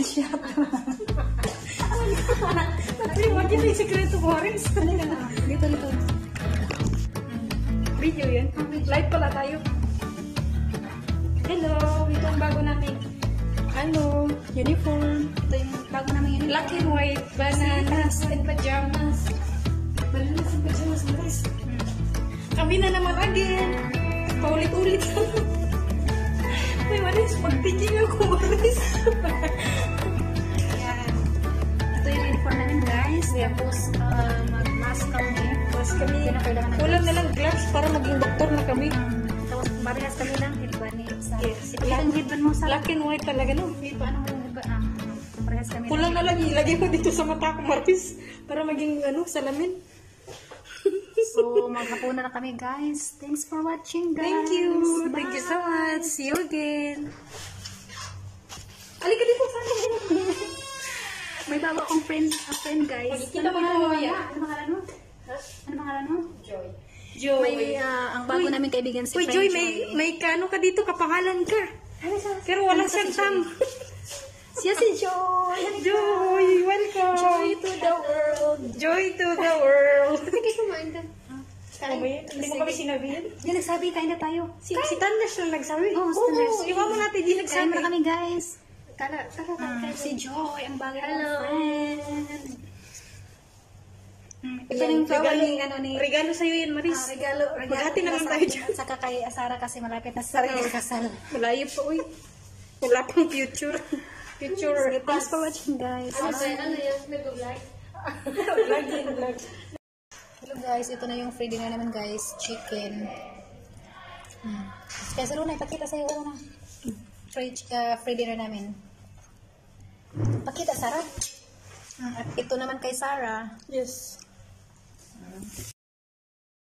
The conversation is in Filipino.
siapa tapi Video. Live pala. Hello! Ito ang bago namin. Uniform. Ito yung bago namin. Black and white. Bananas and pajamas. Kami na namatagin, paulit-ulit. May malis, magpigil ako, malis. Ayan. Ito yung uniform namin, guys. Tapos, uh, mag-mask kami. Mas kami, ng kulang na lang gloves para maging doktor na kami. Tapos, parehas kami lang headband ni sa Yes. Ito yung headband mo sa Black and white talaga, no? Ito, ano yung headband? Ah, parehas kami Kulang na lang ilagay ko dito sa mata ko, Maris. Para maging, ano, salamin. So, maghapunan na kami, guys. Thanks for watching, guys. Thank you. Bye. Thank you so much. See you again. Alika dito sana. May bago akong friend, a friend, guys. Magkikita mo pangalan na mamaya. Ano pangalan mo? Ano pangalan mo? Joy. May, ah, ang bago Uy. namin kaibigan si Uy, friend Joy, may, may kano ka dito, kapangalan ka. Pero walang sam-sam. Siya si Joy. Joy, welcome. Joy to the world. Joy to the world. Kumain ka. Ano ba yun? Hindi mo kami sinabi yun? Hindi, nagsabi, kain na tayo. Si, si Tandas lang nagsabi. Oo, si Tandas. Iwan mo natin, di Kain nagsabi. mo na kami, guys. Tara, tara, Ah, tara. si Joy, ang bagay Hello. kong friend. Hmm, Ito yan, yung regalo regalo, ni, ano, ni, regalo sa'yo yan, Maris. ah, regalo, regalo. Maghati naman sa tayo dyan. Saka kay Asara kasi malapit na sa sarili kasal. Malayo pa, uy. Wala pang future. Future. Thanks for watching, guys. ano yan? Nag-vlog? Vlog vlog. Guys, ito na yung free dinner namin guys, chicken. Hmm. Kaya sa Luna, ipakita sa'yo ano na. Free, uh, free dinner namin. Pakita, Sarah. Hmm, At ito naman kay Sarah. Yes.